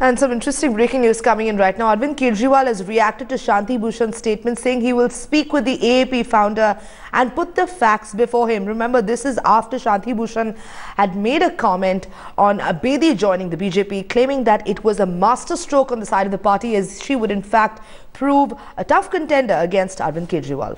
And some interesting breaking news coming in right now. Arvind Kejriwal has reacted to Shanti Bhushan's statement saying he will speak with the AAP founder and put the facts before him. Remember, this is after Shanti Bhushan had made a comment on Bedi joining the BJP, claiming that it was a masterstroke on the side of the party as she would in fact prove a tough contender against Arvind Kejriwal.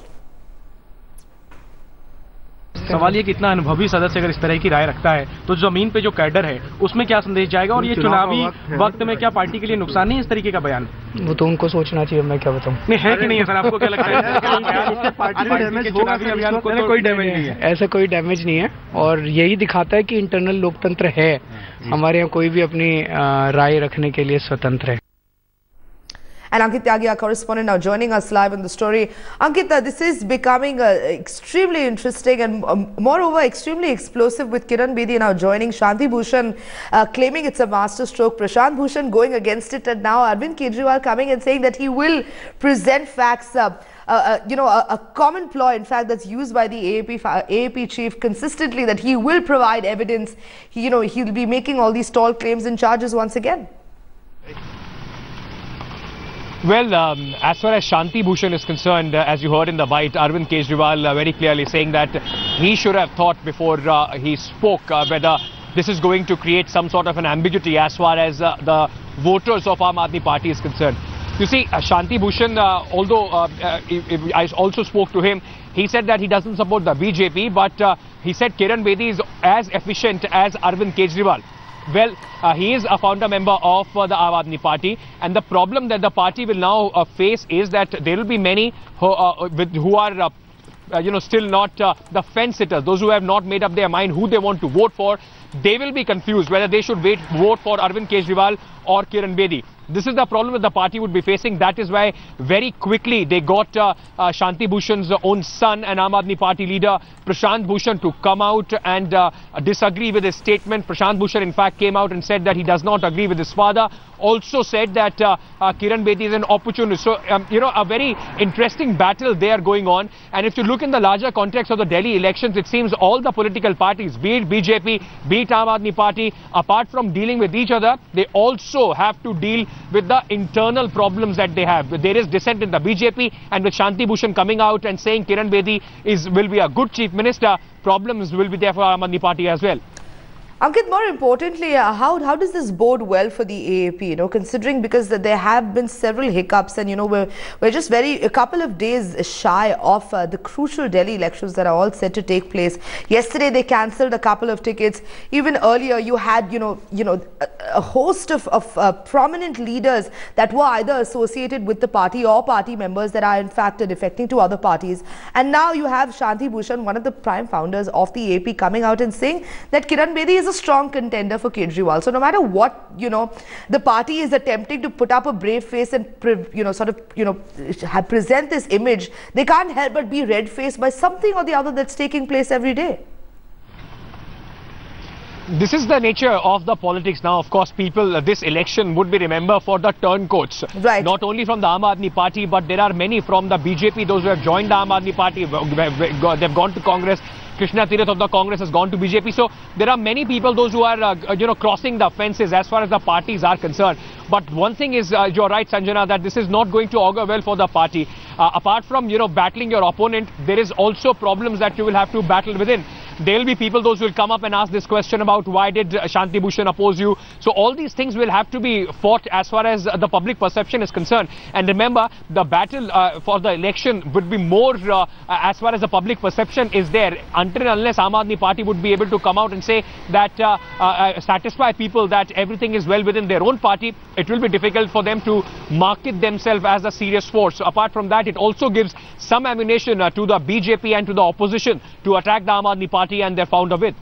सवाल ये कि इतना अनुभवी सदस्य अगर इस तरह की राय रखता है तो ज़मीन पे जो कैडर है उसमें क्या संदेश जाएगा और ये चुनावी वक्त में क्या पार्टी के लिए नुकसान नहीं इस तरीके का बयान? वो तो उनको सोचना चाहिए मैं क्या बताऊँ? नहीं है कि नहीं है सर? आपको क्या लगता है? चुनावी अभियान को कोई डैमेज नहीं है। ऐसा कोई डैमेज नहीं है और यही दिखाता है कि इंटरनल लोकतंत्र है। हमारे यहाँ कोई भी अपनी राय रखने के लिए स्वतंत्र है। And Ankit Tyagi, our correspondent, now joining us live on the story. Ankita, this is becoming uh, extremely interesting and um, moreover extremely explosive with Kiran Bedi now joining Shanti Bhushan, uh, claiming it's a masterstroke. Prashant Bhushan going against it and now Arvind Kejriwal coming and saying that he will present facts up. Uh, uh, you know, a, a, common ploy, in fact, that's used by the AAP, AAP chief consistently that he will provide evidence. He, you know, he'll be making all these tall claims and charges once again. Well, um, as far as Shanti Bhushan is concerned, uh, as you heard in the bite, Arvind Kejriwal uh, very clearly saying that he should have thought before uh, he spoke uh, whether this is going to create some sort of an ambiguity as far as uh, the voters of Aam Aadmi Party is concerned. You see, uh, Shanti Bhushan, although I also spoke to him, he said that he doesn't support the BJP, but he said Kiran Bedi is as efficient as Arvind Kejriwal. Well, uh, he is a founder member of uh, the Aadmi Party and the problem that the party will now uh, face is that there will be many who, uh, with, who are uh, uh, you know, still not the fence sitters, those who have not made up their mind who they want to vote for, they will be confused whether they should wait, vote for Arvind Kejriwal or Kiran Bedi. This is the problem that the party would be facing. That is why very quickly they got uh, uh, Shanti Bhushan's own son and Aam Aadmi Party leader Prashant Bhushan to come out and uh, disagree with his statement. Prashant Bhushan in fact came out and said that he does not agree with his father. Also said that uh, uh, Kiran Bedi is an opportunist. So, um, you know, a very interesting battle there going on. And if you look in the larger context of the Delhi elections, it seems all the political parties, be it BJP, be it Aam Aadmi Party, apart from dealing with each other, they also have to deal with the internal problems that they have. There is dissent in the BJP and with Shanti Bhushan coming out and saying Kiran Bedi is, will be a good chief minister, problems will be there for Aam Party as well. Ankit, more importantly, uh, how, how does this bode well for the AAP, you know, considering because there have been several hiccups and, you know, we're, we're just very, a couple of days shy of uh, the crucial Delhi elections that are all set to take place. Yesterday, they cancelled a couple of tickets. Even earlier, you had, you know, you know, a, a host of, of uh, prominent leaders that were either associated with the party or party members that are in fact defecting to other parties. And now you have Shanti Bhushan, one of the prime founders of the AAP, coming out and saying that Kiran Bedi is is a strong contender for Kejriwal. So no matter what, you know, the party is attempting to put up a brave face and, you know, sort of, you know, present this image, they can't help but be red-faced by something or the other that's taking place every day this is the nature of the politics now. Of course, people, uh, this election would be remembered for the turncoats. Right. Not only from the Aam Aadmi Party, but there are many from the BJP, those who have joined the Aam Aadmi Party, they've gone to Congress. Krishna Tirath of the Congress has gone to BJP. So there are many people, those who are, uh, you know, crossing the fences as far as the parties are concerned. But one thing is, uh, you're right, Sanjana, that this is not going to augur well for the party. Uh, apart from, you know, battling your opponent, there is also problems that you will have to battle within there will be people, those will come up and ask this question about why did Shanti Bhushan oppose you. So all these things will have to be fought as far as the public perception is concerned. And remember, the battle uh, for the election would be more uh, as far as the public perception is there. Until and unless Aam Party would be able to come out and say that uh, uh, uh, satisfy people that everything is well within their own party, it will be difficult for them to market themselves as a serious force. So apart from that, it also gives some ammunition uh, to the BJP and to the opposition to attack the Aam Aadmi Party party and their founder with.